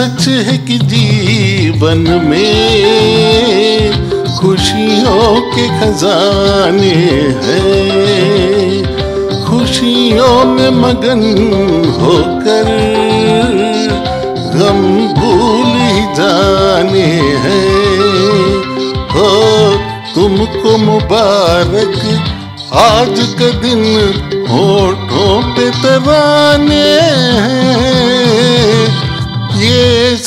सच है कि जीवन में खुशियों के खजाने हैं। खुशियों में मगन होकर गम भूल ही जाने हैं। हो, तुमको मुबारक आज का दिन होठों पे तराने हैं।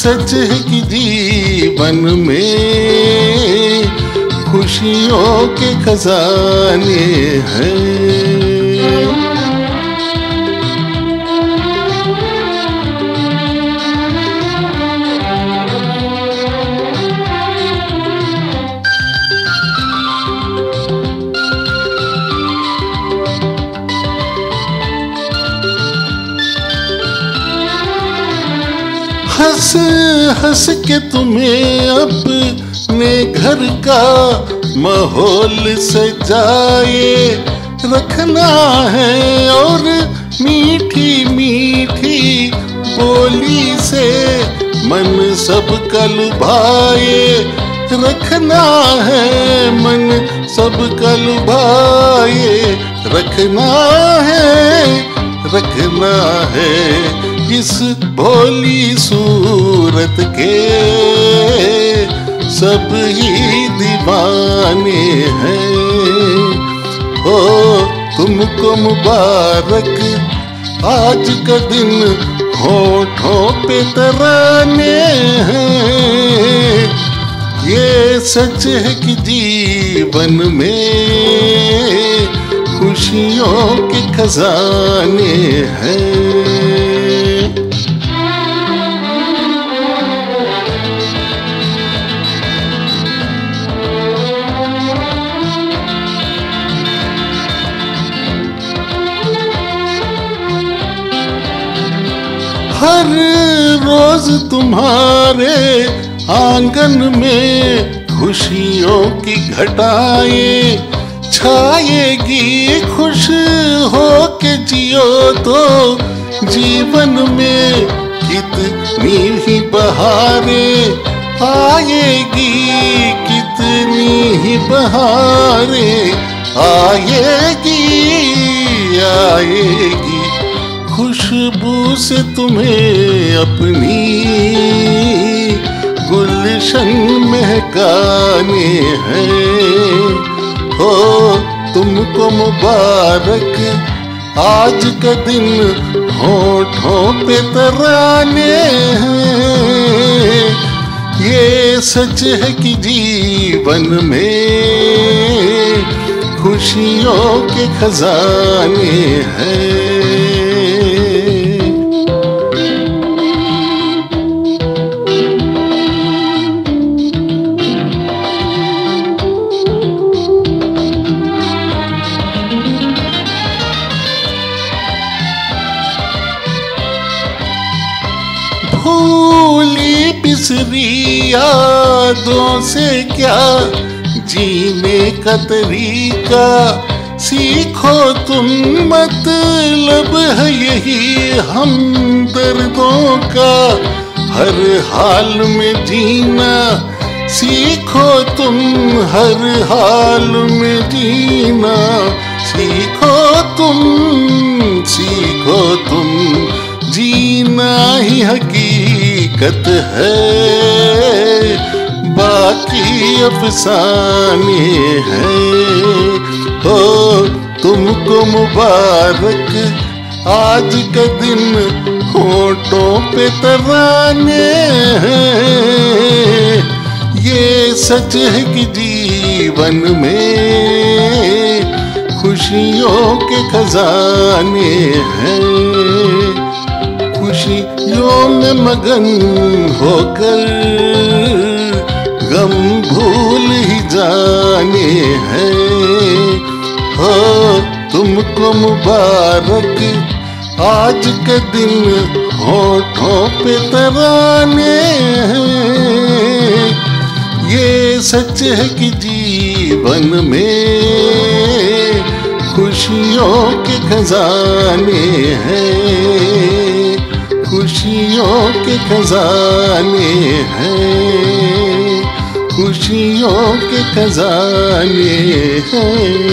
सच है कि जीवन में खुशियों के खजाने हैं। हंस हंस के तुम्हें अपने घर का माहौल सजाए रखना है और मीठी मीठी बोली से मन सब कल भाए रखना है मन सब कल भाए रखना है रखना है। इस भोली सूरत के सब ही दीवाने हैं। ओ, तुमको मुबारक, आज का दिन होठों पे तराने हैं। ये सच है कि जीवन में खुशियों के खजाने हैं। हर रोज तुम्हारे आँगन में खुशियों की घटाएँ, छाएगी, खुश हो के जियो तो जीवन में कितनी ही बहारें, आएगी कितनी ही बहारें, आएगी आएगी। खुशबू से तुम्हें अपनी। गुलशन महकाने हैं। हो तुमको मुबारक। आज का दिन होठों पे तराने हैं। ये सच है कि जीवन में खुशियों के खजाने हैं। भूली बिसरी यादों से क्या जीने का? तरीका सीखो तुम मतलब है यही हम दर्दों का। हर हाल में जीना सीखो तुम, हर हाल में जीना सीखो तुम सीखो तुम, जीना ही हकीकत है। बाकी अफसाने हैं। हो तुमको मुबारक। आज का दिन होठों पे तराने हैं। ये सच है कि जीवन में खुशियों के खजाने हैं। खुशियों में मगन होकर गम भूल ही जाने हैं। हो, तुमको मुबारक आज का दिन होठों पे तराने हैं। ये सच है कि जीवन में खुशियों के खजाने हैं। खुशियों के खजाने हैं। खुशियों के खजाने हैं।